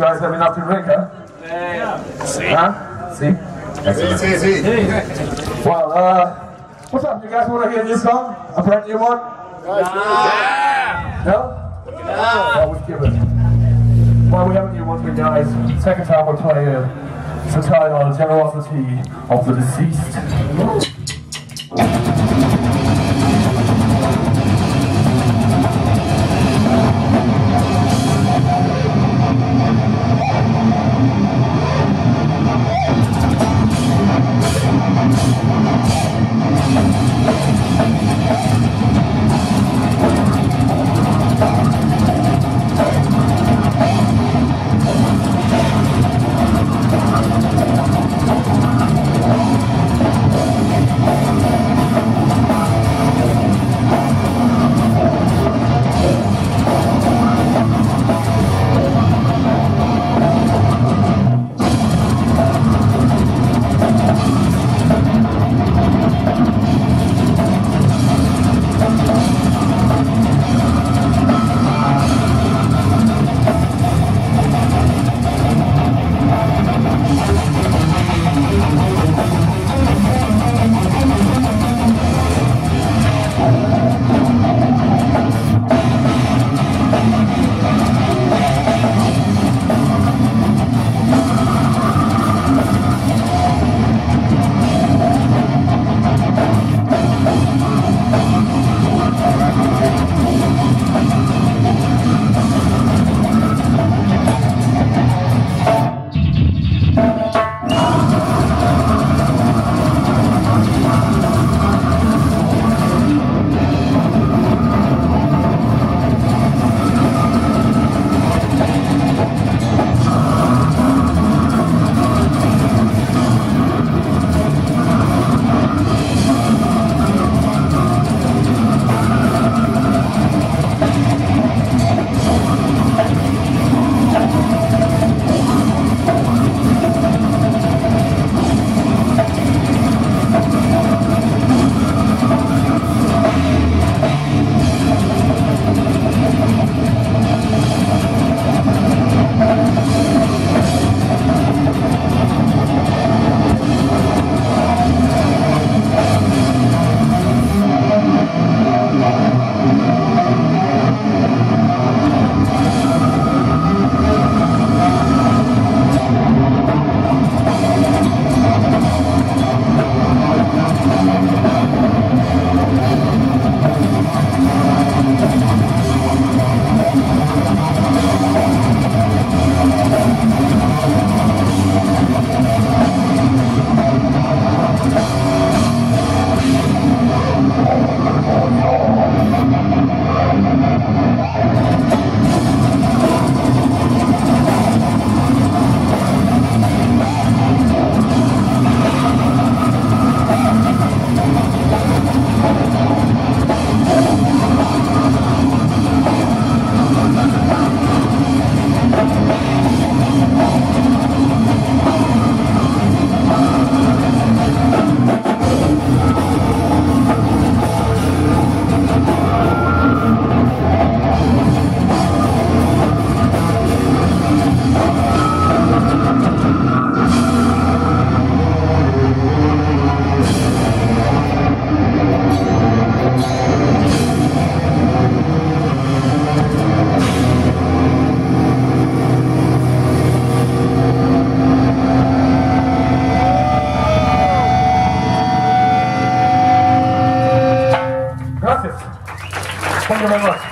guys have enough to drink, huh? Yeah. See? Huh? See? Excellent. see, sí, sí. Well, uh, what's up? You guys want to hear a new song? A brand new one? Yeah. No? No. Well, we give it. Well, we have a new one for you guys. Second time we're playing it. It's entitled Generosity of the Deceased. と思います。